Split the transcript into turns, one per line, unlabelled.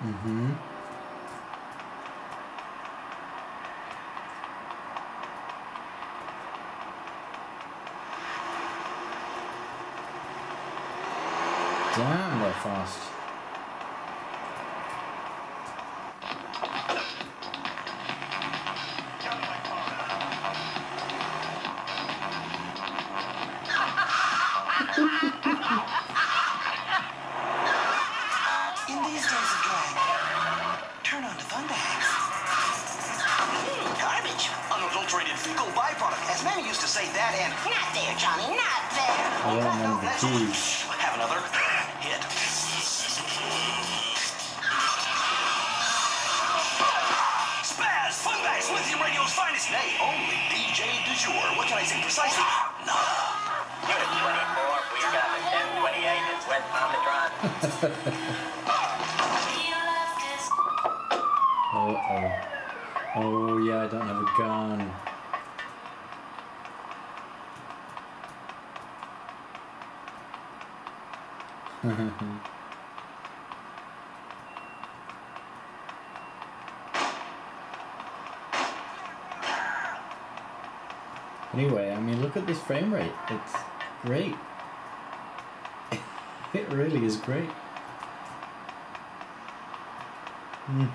Mm-hmm. Damn, they're fast.
Mammy used to say that and not there, Johnny, not there.
I don't remember the keys.
Have another hit. Spaz, Funbags, Lithium Radio's finest. Nay, only DJ du jour. What can I say precisely? No.
Unit 24, we got a 1028 is West Palm Drive.
Oh oh. Oh yeah, I don't have a gun. Anyway, I mean, look at this frame rate. It's great. it really is great. Hmm.